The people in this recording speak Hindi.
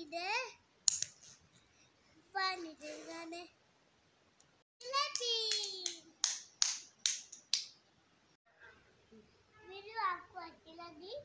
इधर पानी देगा ने वीडियो आपको अच्छी लगी